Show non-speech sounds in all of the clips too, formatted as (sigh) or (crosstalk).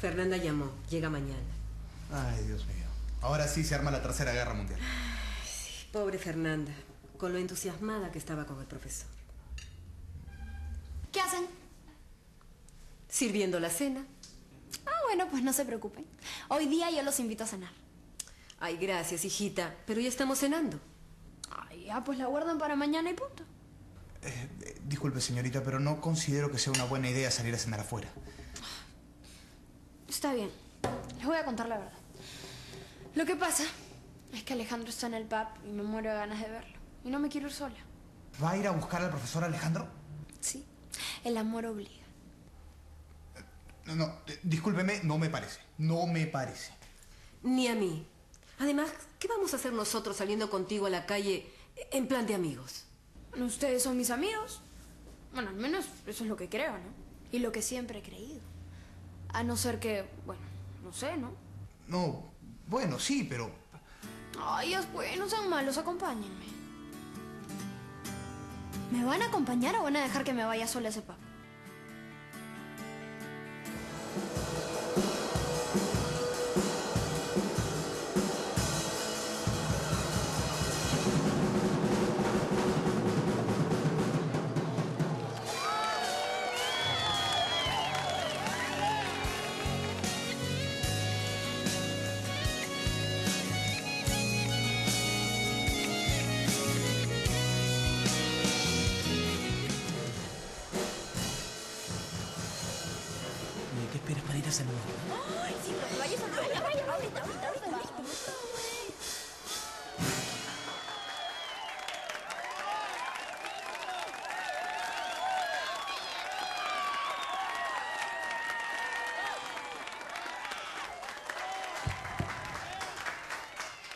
Fernanda llamó. Llega mañana. Ay, Dios mío. Ahora sí se arma la tercera guerra mundial. Pobre Fernanda, con lo entusiasmada que estaba con el profesor. ¿Qué hacen? Sirviendo la cena. Ah, bueno, pues no se preocupen. Hoy día yo los invito a cenar. Ay, gracias, hijita, pero ya estamos cenando. Ay, ya, pues la guardan para mañana y punto. Eh, eh, disculpe, señorita, pero no considero que sea una buena idea salir a cenar afuera. Está bien. Les voy a contar la verdad. Lo que pasa es que Alejandro está en el pub y me muero de ganas de verlo. Y no me quiero ir sola. ¿Va a ir a buscar al profesor Alejandro? Sí. El amor obliga. No, no, eh, discúlpeme, no me parece. No me parece. Ni a mí. Además, ¿qué vamos a hacer nosotros saliendo contigo a la calle en plan de amigos? Bueno, ustedes son mis amigos. Bueno, al menos eso es lo que creo, ¿no? Y lo que siempre he creído. A no ser que, bueno, no sé, ¿no? No, bueno, sí, pero... Ay, después, no sean malos, acompáñenme. ¿Me van a acompañar o van a dejar que me vaya sola a ese ir a saludar?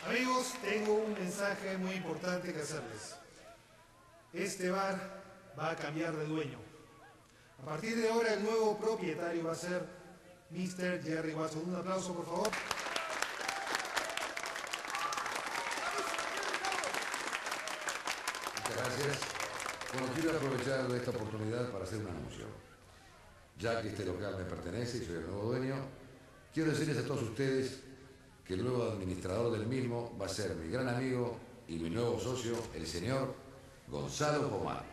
Amigos, tengo un mensaje muy importante que hacerles. Este bar va a cambiar de dueño. A partir de ahora el nuevo propietario va a ser Mr. Jerry Watson. Un aplauso, por favor. Muchas gracias. Bueno, quiero aprovechar esta oportunidad para hacer un anuncio. Ya que este local me pertenece y soy el nuevo dueño, quiero decirles a todos ustedes que el nuevo administrador del mismo va a ser mi gran amigo y mi nuevo socio, el señor Gonzalo Pomar.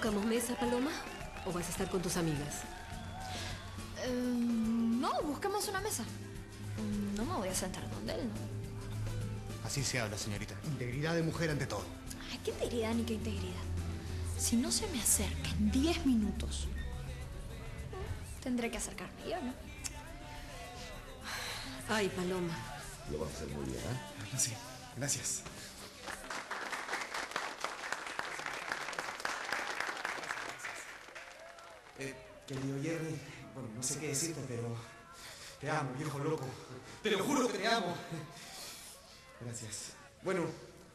¿Buscamos mesa, Paloma? ¿O vas a estar con tus amigas? Eh, no, busquemos una mesa. No me voy a sentar donde él, ¿no? Así se habla, señorita. Integridad de mujer ante todo. Ay, qué integridad ni qué integridad. Si no se me acerca en 10 minutos, tendré que acercarme yo, ¿no? Ay, Paloma. Lo vas a hacer muy bien, ¿eh? Sí, gracias. Eh, querido Jerry, bueno, no sé qué decirte, pero te amo, viejo loco. Te lo juro que te amo. Gracias. Bueno,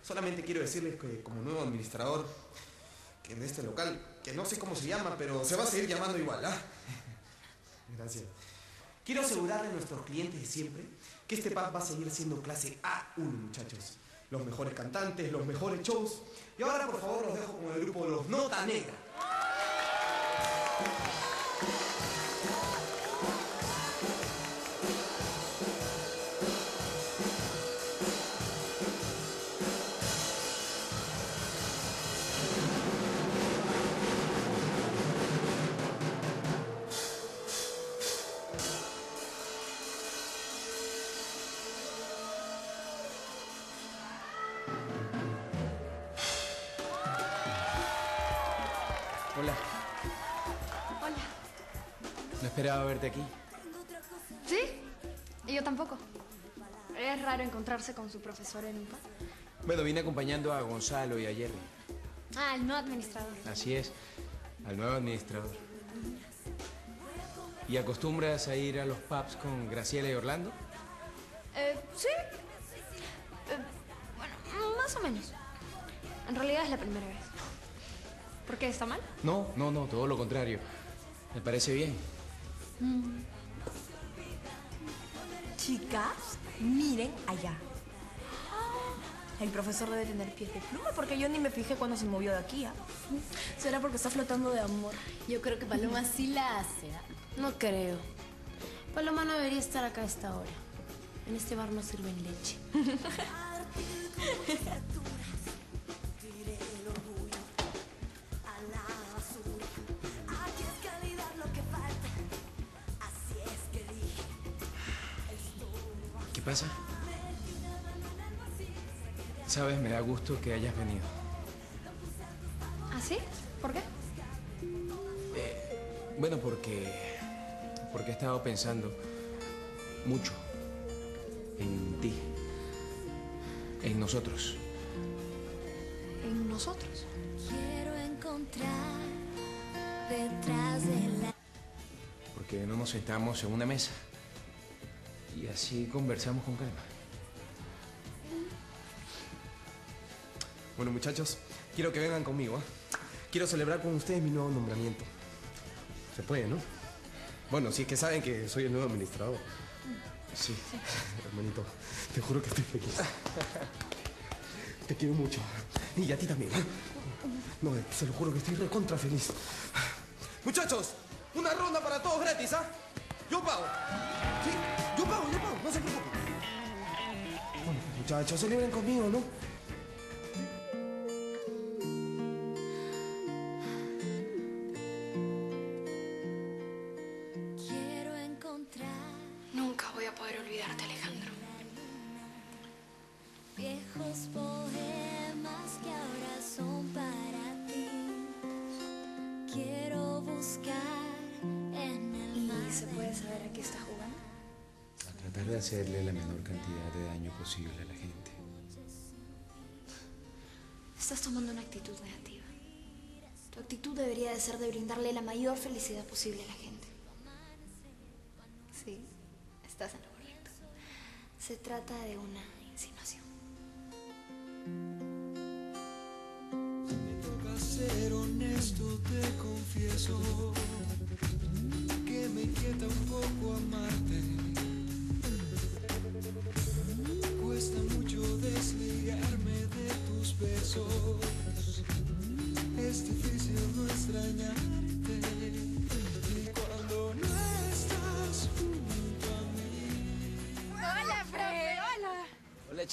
solamente quiero decirles que como nuevo administrador que de este local, que no sé cómo se llama, pero se va a seguir llamando igual, ¿ah? Gracias. Quiero asegurarle a nuestros clientes de siempre que este pub va a seguir siendo clase A1, muchachos. Los mejores cantantes, los mejores shows. Y ahora, por favor, los dejo con el grupo los Nota Negra. あ! Esperaba verte aquí. ¿Sí? Y yo tampoco. Es raro encontrarse con su profesor en un pub. Bueno, vine acompañando a Gonzalo y a Jerry. Ah, el no administrador. Así es, al nuevo administrador. ¿Y acostumbras a ir a los pubs con Graciela y Orlando? Eh, sí. Eh, bueno, más o menos. En realidad es la primera vez. ¿Por qué? ¿Está mal? No, no, no, todo lo contrario. Me parece bien. Chicas, Miren allá. El profesor debe tener pies de pluma porque yo ni me fijé cuando se movió de aquí. ¿ah? Será porque está flotando de amor. Yo creo que Paloma sí la hace. ¿ah? No creo. Paloma no debería estar acá a esta hora. En este bar no sirven leche. (laughs) pasa? Sabes, me da gusto que hayas venido. ¿Ah, sí? ¿Por qué? Bueno, porque. Porque he estado pensando mucho en ti. En nosotros. ¿En nosotros? Quiero encontrar detrás de la... Porque no nos sentamos en una mesa. Y así conversamos con calma. Bueno, muchachos, quiero que vengan conmigo. ¿ah? Quiero celebrar con ustedes mi nuevo nombramiento. Se puede, ¿no? Bueno, si es que saben que soy el nuevo administrador. Sí, (laughs) hermanito, te juro que estoy feliz. Te quiero mucho. Y a ti también. ¿eh? No, se lo juro que estoy recontra feliz. Muchachos, una ronda para todos gratis, ¿ah? Yo pago. ¿Sí? Muchachos, celebren conmigo, ¿no? De hacerle la menor cantidad de daño posible a la gente. Estás tomando una actitud negativa. Tu actitud debería de ser de brindarle la mayor felicidad posible a la gente. Sí, estás en lo correcto. Se trata de una insinuación. toca ser honesto, te confieso que me inquieta un poco amarte.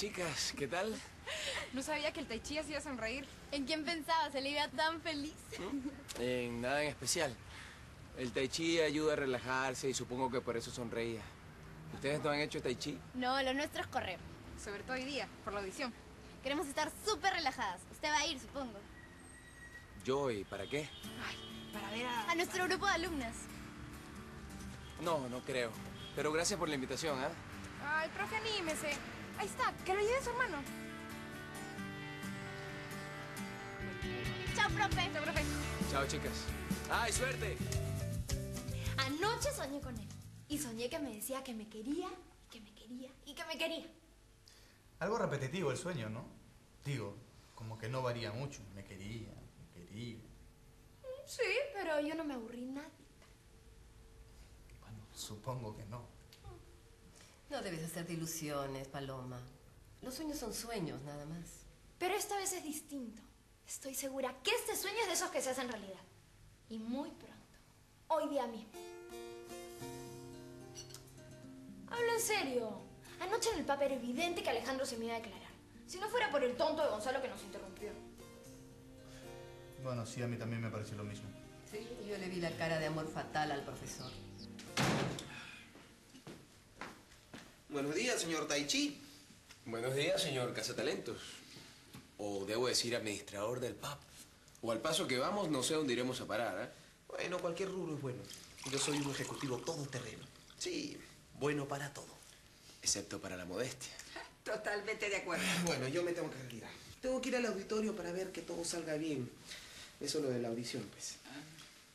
Chicas, ¿qué tal? (laughs) No sabía que el Tai Chi hacía sonreír. ¿En quién pensabas? Se le veía tan feliz. En nada en especial. El tai chi ayuda a relajarse y supongo que por eso sonreía. ¿Ustedes no han hecho tai chi? No, lo nuestro es correr. Sobre todo hoy día, por la audición. Queremos estar súper relajadas. Usted va a ir, supongo. Yo, ¿y para qué? Para ver a... A nuestro grupo de alumnas. No, no creo. Pero gracias por la invitación, ¿ah? Ay, profe, anímese. Ahí está, que lo lleve su hermano. Chao, profe. Chao, profe. Chao, chicas. ¡Ay, suerte! Anoche soñé con él. Y soñé que me decía que me quería, que me quería y que me quería. Algo repetitivo el sueño, ¿no? Digo, como que no varía mucho. Me quería, me quería. Sí, pero yo no me aburrí nada. Bueno, supongo que no. No debes hacerte ilusiones, Paloma. Los sueños son sueños, nada más. Pero esta vez es distinto. Estoy segura que este sueño es de esos que se hacen realidad. Y muy pronto. Hoy día mismo. Hablo en serio. Anoche en el papel era evidente que Alejandro se me iba a declarar. Si no fuera por el tonto de Gonzalo que nos interrumpió. Bueno, sí, a mí también me pareció lo mismo. Sí, yo le vi la cara de amor fatal al profesor. Buenos días, señor Taichi. Buenos días, señor Cazatalentos. O debo decir administrador del pub. O al paso que vamos, no sé dónde iremos a parar, ¿eh? Bueno, cualquier rubro es bueno. Yo soy un ejecutivo todoterreno. Sí, bueno para todo. Excepto para la modestia. (laughs) Totalmente de acuerdo. (laughs) Bueno, yo me tengo que retirar. Tengo que ir al auditorio para ver que todo salga bien. Eso es lo de la audición, pues.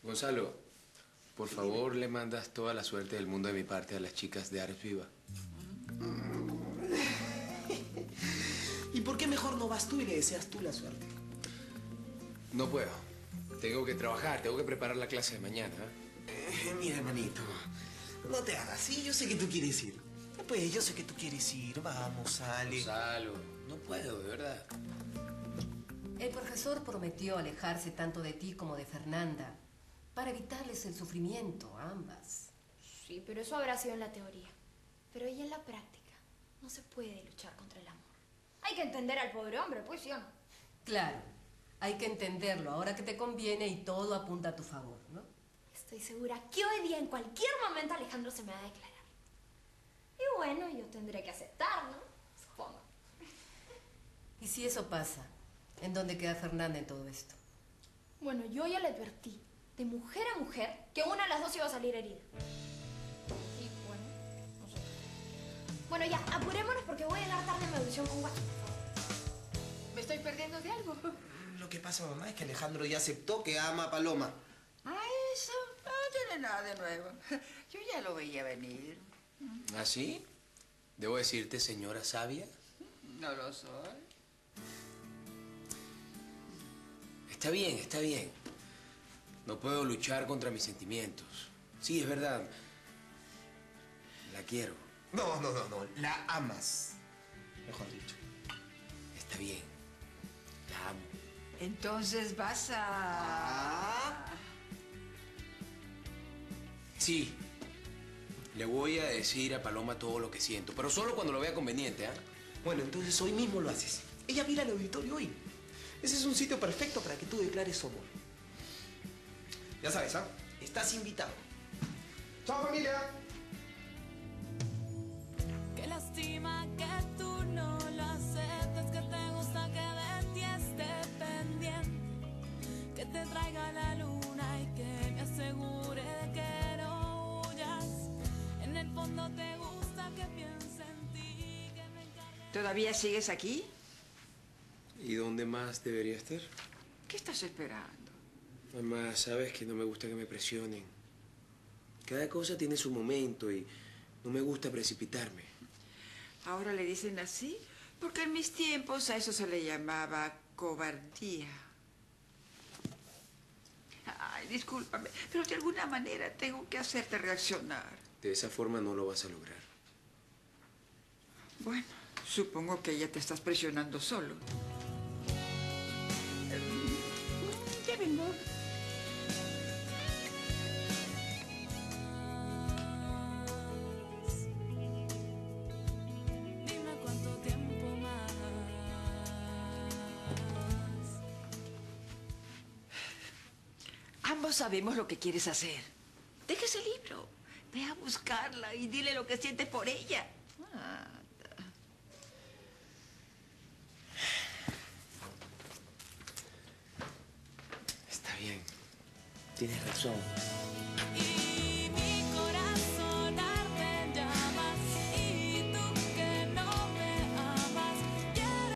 Gonzalo, por favor, le mandas toda la suerte del mundo de mi parte a las chicas de Ares Viva. ¿Y por qué mejor no vas tú y le deseas tú la suerte? No puedo. Tengo que trabajar, tengo que preparar la clase de mañana. ¿eh? Eh, mira, hermanito, no te hagas así. Yo sé que tú quieres ir. pues, yo sé que tú quieres ir. Vamos, Ale. Gonzalo, no puedo, de verdad. El profesor prometió alejarse tanto de ti como de Fernanda para evitarles el sufrimiento a ambas. Sí, pero eso habrá sido en la teoría. Pero y en la práctica, no se puede luchar contra el amor. Hay que entender al pobre hombre, pues sí o no. Claro, hay que entenderlo ahora que te conviene y todo apunta a tu favor, ¿no? Estoy segura que hoy día, en cualquier momento, Alejandro se me va a declarar. Y bueno, yo tendré que aceptar, ¿no? Supongo. (laughs) Y si eso pasa, ¿en dónde queda Fernanda en todo esto? Bueno, yo ya le advertí, de mujer a mujer, que una de las dos iba a salir herida. Bueno, ya, apurémonos porque voy a llegar tarde a mi audición con Guacho. ¿Me estoy perdiendo de algo? Lo que pasa, mamá, es que Alejandro ya aceptó que ama a Paloma. Ah, eso no tiene nada de nuevo. (laughs) Yo ya lo veía venir. ¿Ah, sí? Debo decirte, señora sabia. No lo soy. Está bien, está bien. No puedo luchar contra mis sentimientos. Sí, es verdad. La quiero. No, no, no, no. La amas. Mejor dicho. Está bien. La amo. Entonces vas a... Sí. Le voy a decir a Paloma todo lo que siento, pero solo cuando lo vea conveniente, ¿ah? Bueno, entonces hoy mismo lo haces. Ella mira el auditorio hoy. Ese es un sitio perfecto para que tú declares su amor. Ya sabes, ¿ah? Estás invitado. ¡Chao, familia! ¿Todavía sigues aquí? ¿Y dónde más debería estar? ¿Qué estás esperando? Mamá, sabes que no me gusta que me presionen. Cada cosa tiene su momento y no me gusta precipitarme. Ahora le dicen así porque en mis tiempos a eso se le llamaba cobardía. Ay, discúlpame, pero de alguna manera tengo que hacerte reaccionar. De esa forma no lo vas a lograr. Bueno, supongo que ya te estás presionando solo. Ya vengo. Dime cuánto tiempo más. Ambos sabemos lo que quieres hacer. Deja ese libro. Ve a buscarla y dile lo que sientes por ella. Ah, Está bien. Tienes razón.